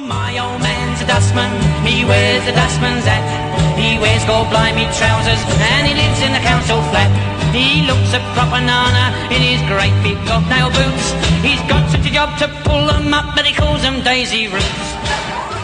My old man's a dustman, he wears a dustman's hat. He wears gold blimey trousers and he lives in the council flat. He looks a proper nana in his great big gold nail boots. He's got such a job to pull them up, but he calls them daisy roots.